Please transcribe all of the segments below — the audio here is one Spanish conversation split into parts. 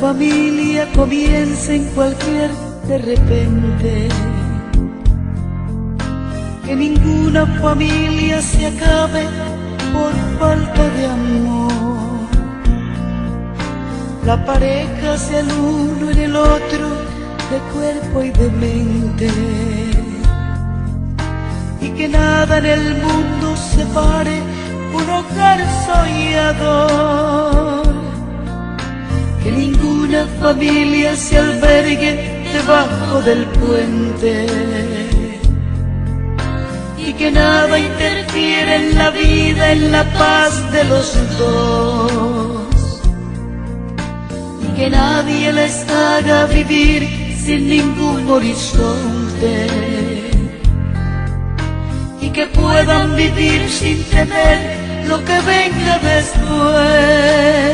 familia comienza en cualquier de repente. Que ninguna familia se acabe por falta de amor. La pareja sea el uno en el otro, de cuerpo y de mente. Y que nada en el mundo separe un hogar soñador. Ninguna familia se albergue debajo del puente. Y que nada interfiere en la vida, en la paz de los dos. Y que nadie les haga vivir sin ningún horizonte. Y que puedan vivir sin temer lo que venga después.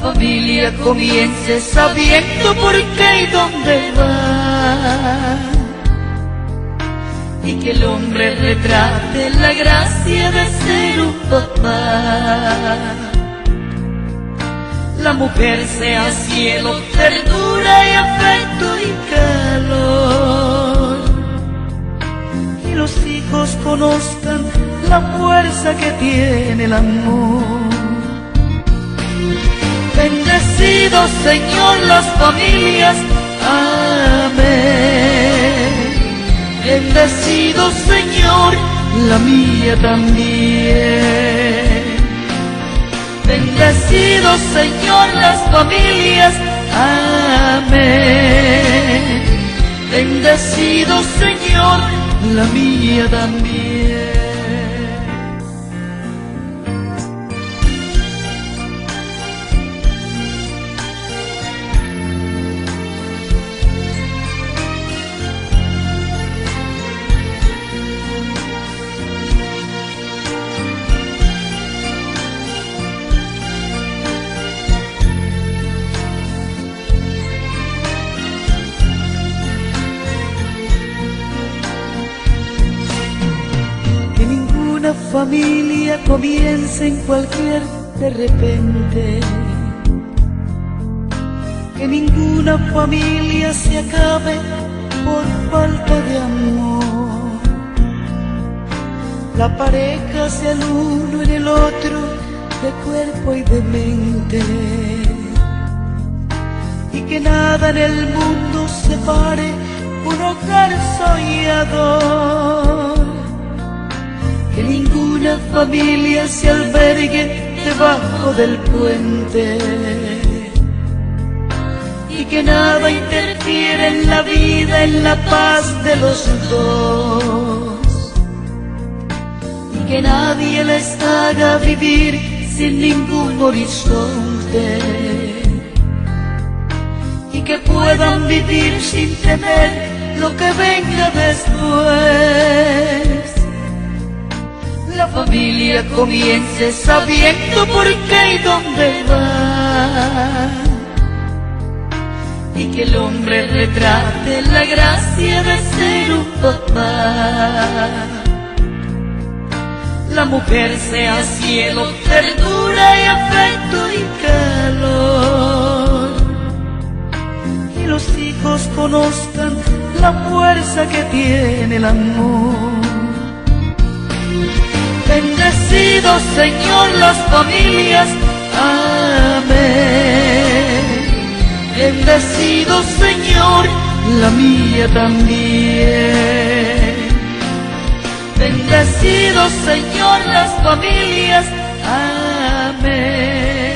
Familia comience sabiendo por qué y dónde va. Y que el hombre retrate la gracia de ser un papá. La mujer sea cielo, ternura y afecto y calor. Y los hijos conozcan la fuerza que tiene el amor. Bendecido Señor las familias, amén. Bendecido Señor la mía también. Bendecido Señor las familias, amén. Bendecido Señor la mía también. Familia comience en cualquier de repente. Que ninguna familia se acabe por falta de amor. La pareja sea el uno en el otro, de cuerpo y de mente. Y que nada en el mundo separe un hogar soñador que ninguna familia se albergue debajo del puente. Y que nada interfiere en la vida, en la paz de los dos. Y que nadie les haga vivir sin ningún horizonte. Y que puedan vivir sin temer lo que venga después comience sabiendo por qué y dónde va. Y que el hombre retrate la gracia de ser un papá. La mujer sea cielo, ternura y afecto y calor. Y los hijos conozcan la fuerza que tiene el amor. Bendecido Señor las familias, amén. Bendecido Señor la mía también. Bendecido Señor las familias, amén.